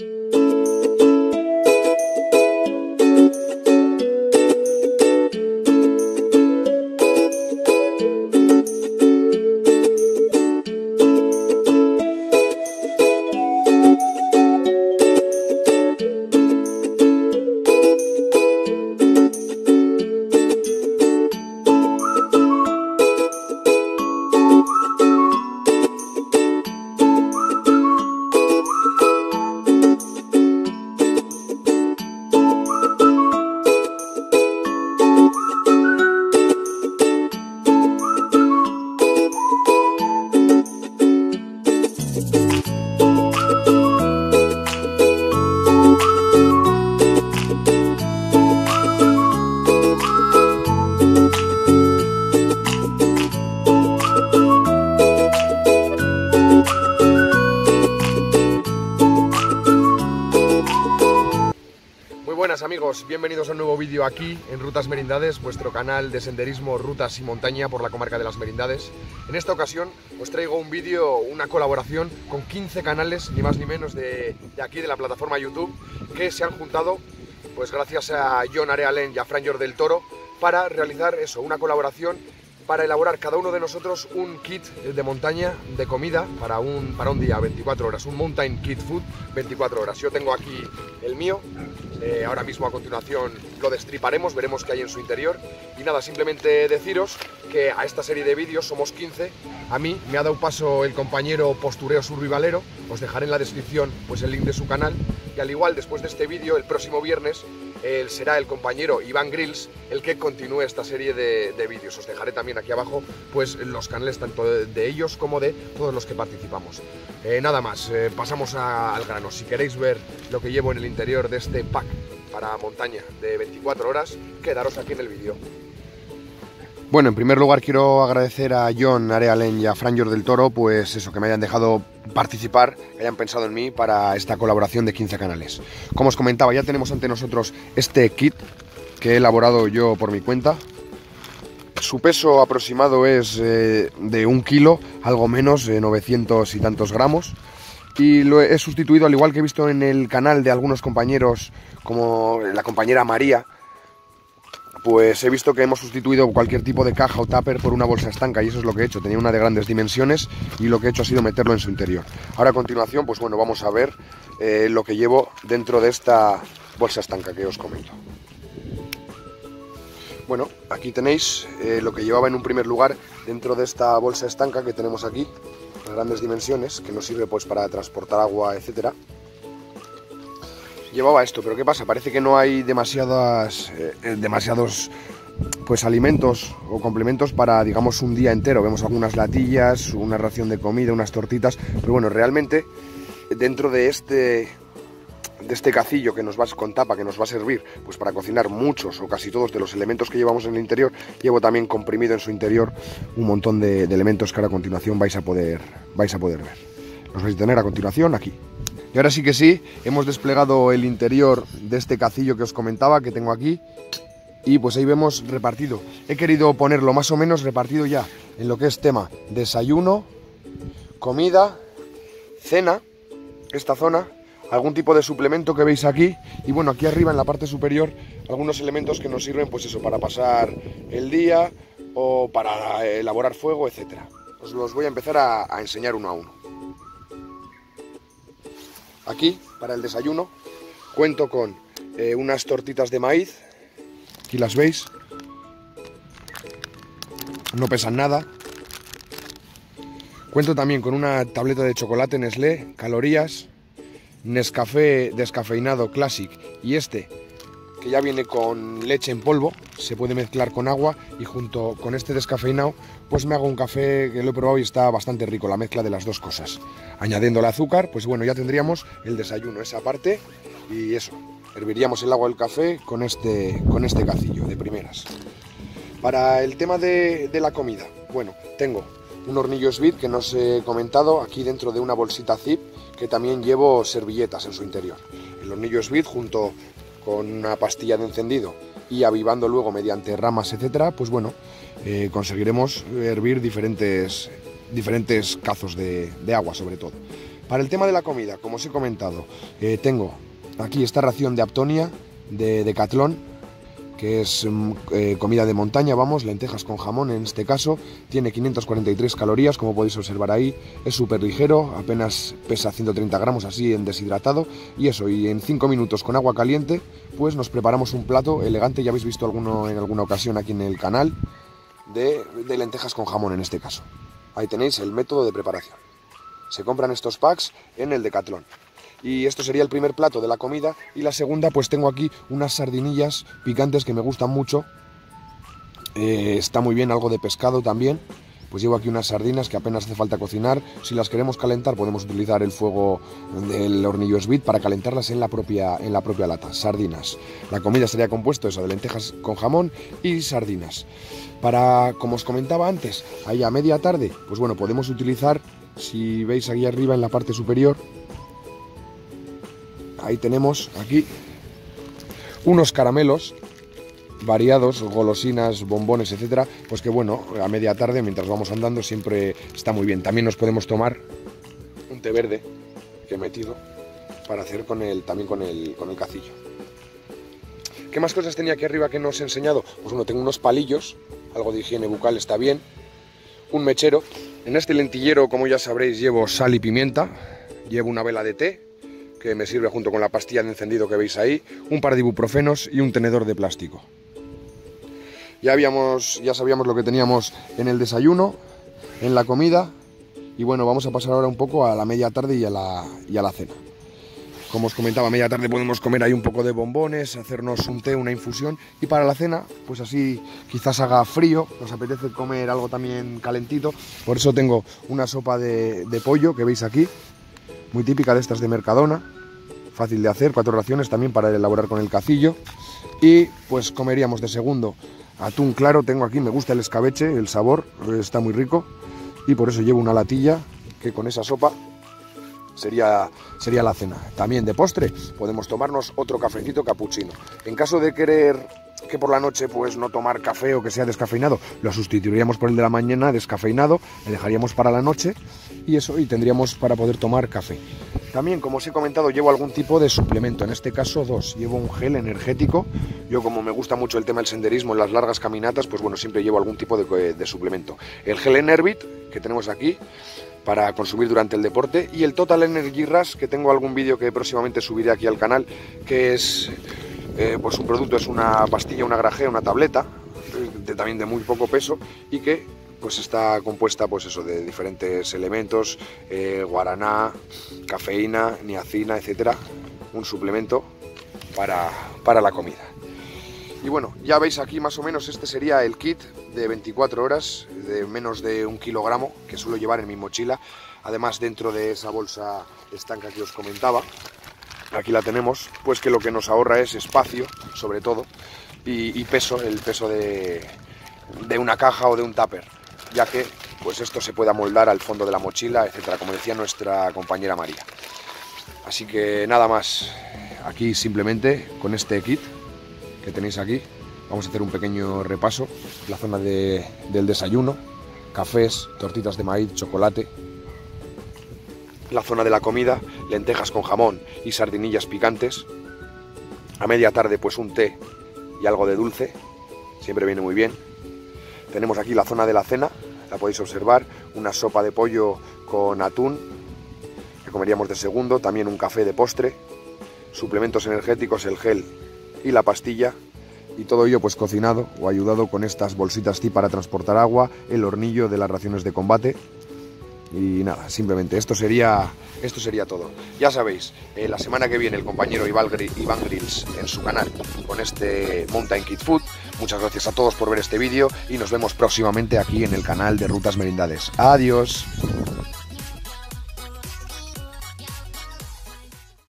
Muy bienvenidos a un nuevo vídeo aquí en Rutas Merindades, vuestro canal de senderismo, rutas y montaña por la comarca de las Merindades. En esta ocasión os traigo un vídeo, una colaboración con 15 canales, ni más ni menos de, de aquí de la plataforma YouTube, que se han juntado, pues gracias a John Arealen y a Fran Jor del Toro, para realizar eso, una colaboración para elaborar cada uno de nosotros un kit de montaña de comida para un, para un día, 24 horas, un Mountain Kit Food 24 horas. Yo tengo aquí el mío, eh, ahora mismo a continuación lo destriparemos, veremos qué hay en su interior. Y nada, simplemente deciros que a esta serie de vídeos somos 15. A mí me ha dado paso el compañero Postureo Survivalero, os dejaré en la descripción pues, el link de su canal. Y al igual, después de este vídeo, el próximo viernes, será el compañero Iván Grills el que continúe esta serie de, de vídeos. Os dejaré también aquí abajo pues, los canales tanto de, de ellos como de todos los que participamos. Eh, nada más, eh, pasamos a, al grano. Si queréis ver lo que llevo en el interior de este pack para montaña de 24 horas, quedaros aquí en el vídeo. Bueno, en primer lugar quiero agradecer a John Arealen y a Fran Jor del Toro, pues eso, que me hayan dejado participar, que hayan pensado en mí para esta colaboración de 15 canales. Como os comentaba, ya tenemos ante nosotros este kit que he elaborado yo por mi cuenta. Su peso aproximado es eh, de un kilo, algo menos, de 900 y tantos gramos. Y lo he sustituido, al igual que he visto en el canal de algunos compañeros, como la compañera María, pues he visto que hemos sustituido cualquier tipo de caja o tupper por una bolsa estanca y eso es lo que he hecho. Tenía una de grandes dimensiones y lo que he hecho ha sido meterlo en su interior. Ahora a continuación, pues bueno, vamos a ver eh, lo que llevo dentro de esta bolsa estanca que os comento. Bueno, aquí tenéis eh, lo que llevaba en un primer lugar dentro de esta bolsa estanca que tenemos aquí, de grandes dimensiones, que nos sirve pues para transportar agua, etcétera llevaba esto, pero ¿qué pasa? Parece que no hay demasiadas, eh, demasiados pues alimentos o complementos para digamos un día entero. Vemos algunas latillas, una ración de comida, unas tortitas, pero bueno, realmente dentro de este de este cacillo que nos va con tapa que nos va a servir pues para cocinar muchos o casi todos de los elementos que llevamos en el interior llevo también comprimido en su interior un montón de, elementos que ahora a continuación vais a poder vais a poder ver los vais a tener a continuación aquí y ahora sí que sí, hemos desplegado el interior de este cacillo que os comentaba, que tengo aquí. Y pues ahí vemos repartido. He querido ponerlo más o menos repartido ya en lo que es tema desayuno, comida, cena, esta zona, algún tipo de suplemento que veis aquí. Y bueno, aquí arriba en la parte superior, algunos elementos que nos sirven pues eso, para pasar el día o para elaborar fuego, etcétera. Os los voy a empezar a, a enseñar uno a uno. Aquí, para el desayuno, cuento con eh, unas tortitas de maíz. Aquí las veis. No pesan nada. Cuento también con una tableta de chocolate Nestlé, calorías, Nescafé descafeinado Classic y este que ya viene con leche en polvo, se puede mezclar con agua y junto con este descafeinado pues me hago un café que lo he probado y está bastante rico, la mezcla de las dos cosas. Añadiendo el azúcar, pues bueno, ya tendríamos el desayuno, esa parte y eso, herviríamos el agua del café con este, con este cacillo de primeras. Para el tema de, de la comida, bueno, tengo un hornillo Svit que no he comentado aquí dentro de una bolsita zip que también llevo servilletas en su interior. El hornillo Svit junto con una pastilla de encendido y avivando luego mediante ramas, etcétera, pues bueno, eh, conseguiremos hervir diferentes, diferentes cazos de, de, agua sobre todo. Para el tema de la comida, como os he comentado, eh, tengo aquí esta ración de Aptonia de Decathlon, que es mm, eh, comida de montaña, vamos, lentejas con jamón en este caso, tiene 543 calorías, como podéis observar ahí, es súper ligero, apenas pesa 130 gramos así en deshidratado, y eso, y en 5 minutos con agua caliente, pues nos preparamos un plato elegante, ya habéis visto alguno en alguna ocasión aquí en el canal, de, de lentejas con jamón en este caso. Ahí tenéis el método de preparación. Se compran estos packs en el Decathlon. Y esto sería el primer plato de la comida. Y la segunda, pues tengo aquí unas sardinillas picantes que me gustan mucho. Eh, está muy bien, algo de pescado también. Pues llevo aquí unas sardinas que apenas hace falta cocinar. Si las queremos calentar, podemos utilizar el fuego del hornillo Svit para calentarlas en la propia, en la propia lata. Sardinas. La comida sería compuesto eso de lentejas con jamón y sardinas. Para, como os comentaba antes, ahí a media tarde, pues bueno, podemos utilizar si veis aquí arriba en la parte superior, ahí tenemos aquí unos caramelos variados, golosinas, bombones, etcétera, pues que bueno, a media tarde mientras vamos andando siempre está muy bien. También nos podemos tomar un té verde que he metido para hacer con el, también con el, con el cacillo. ¿Qué más cosas tenía aquí arriba que no os he enseñado? Pues bueno, tengo unos palillos, algo de higiene bucal está bien, un mechero. En este lentillero, como ya sabréis, llevo sal y pimienta, llevo una vela de té, que me sirve junto con la pastilla de encendido que veis ahí, un par de ibuprofenos y un tenedor de plástico. Ya, habíamos, ya sabíamos lo que teníamos en el desayuno, en la comida, y bueno, vamos a pasar ahora un poco a la media tarde y a la, y a la cena. Como os comentaba, a media tarde podemos comer ahí un poco de bombones, hacernos un té, una infusión y para la cena, pues así quizás haga frío, nos apetece comer algo también calentito, por eso tengo una sopa de, pollo que veis aquí, muy típica de estas de Mercadona, fácil de hacer, cuatro raciones también para elaborar con el cacillo y pues comeríamos de segundo atún claro, tengo aquí, me gusta el escabeche, el sabor está muy rico y por eso llevo una latilla que con esa sopa sería, sería la cena. También de postre podemos tomarnos otro cafecito capuchino. En caso de querer que por la noche pues no tomar café o que sea descafeinado, lo sustituiríamos por el de la mañana descafeinado, le dejaríamos para la noche y eso y tendríamos para poder tomar café. También, como os he comentado, llevo algún tipo de suplemento, en este caso dos. Llevo un gel energético. Yo como me gusta mucho el tema del senderismo en las largas caminatas, pues bueno, siempre llevo algún tipo de, de suplemento. El gel Enervit que tenemos aquí para consumir durante el deporte y el Total Energy Rush que tengo algún vídeo que próximamente subiré aquí al canal que es eh, pues un producto es una pastilla una grajea una tableta de, también de muy poco peso y que pues está compuesta pues eso de diferentes elementos eh, guaraná cafeína niacina etcétera un suplemento para, para la comida y bueno, ya veis aquí más o menos este sería el kit de 24 horas, de menos de un kilogramo, que suelo llevar en mi mochila. Además, dentro de esa bolsa estanca que os comentaba, aquí la tenemos, pues que lo que nos ahorra es espacio, sobre todo, y, peso, el peso de, de, una caja o de un tupper, ya que pues esto se puede amoldar al fondo de la mochila, etcétera, como decía nuestra compañera María. Así que nada más, aquí simplemente con este kit que tenéis aquí. Vamos a hacer un pequeño repaso. La zona del desayuno, cafés, tortitas de maíz, chocolate. La zona de la comida, lentejas con jamón y sardinillas picantes. A media tarde pues un té y algo de dulce, siempre viene muy bien. Tenemos aquí la zona de la cena, la podéis observar, una sopa de pollo con atún, que comeríamos de segundo, también un café de postre, suplementos energéticos, el gel y la pastilla y todo ello pues cocinado o ayudado con estas bolsitas TI para transportar agua, el hornillo de las raciones de combate y nada, simplemente esto sería, esto sería todo. Ya sabéis, eh, la semana que viene el compañero Iván Grills en su canal con este Mountain Kid Food. Muchas gracias a todos por ver este vídeo y nos vemos próximamente aquí en el canal de Rutas Merindades. Adiós.